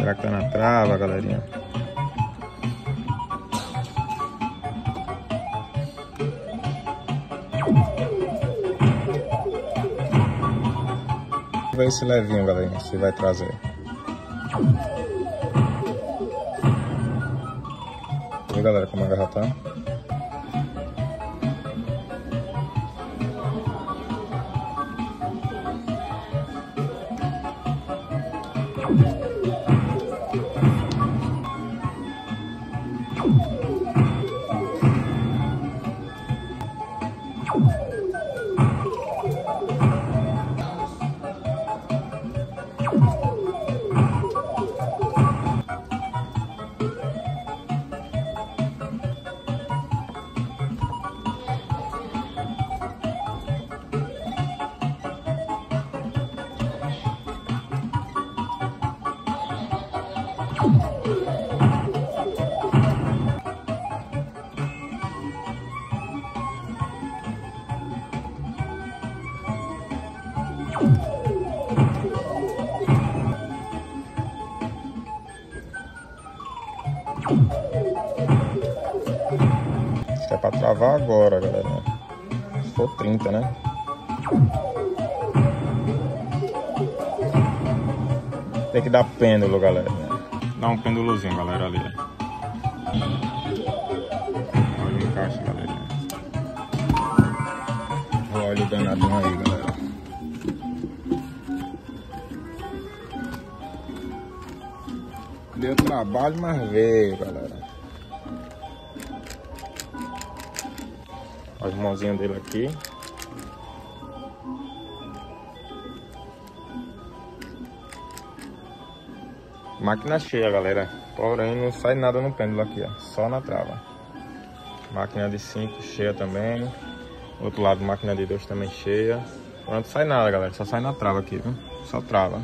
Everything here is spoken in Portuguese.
Será que tá na trava, galerinha? Ver esse levinho, galerinha, se vai trazer. E galera, como a garra tá? you Acho é pra travar agora, galera. For 30, né? Tem que dar pêndulo, galera. Dá um pêndulozinho, galera, ali. Olha o encaixe, galera. Olha o danadinho aí, galera. Deu trabalho, mas veio, galera. As mãozinhas dele aqui. Máquina cheia, galera. Porém, não sai nada no pêndulo aqui, ó. Só na trava. Máquina de 5 cheia também. Outro lado, máquina de 2 também cheia. Pronto, sai nada, galera. Só sai na trava aqui, viu? Só trava.